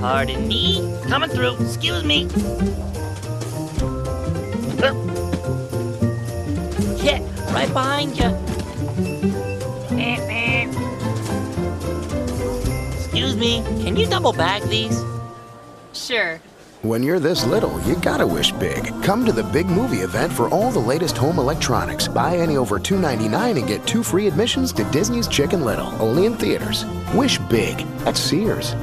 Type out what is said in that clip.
Pardon me. Coming through. Excuse me. Yeah, right behind you. Excuse me. Can you double bag these? Sure. When you're this little, you gotta wish big. Come to the big movie event for all the latest home electronics. Buy any over $2.99 and get two free admissions to Disney's Chicken Little. Only in theaters. Wish big at Sears.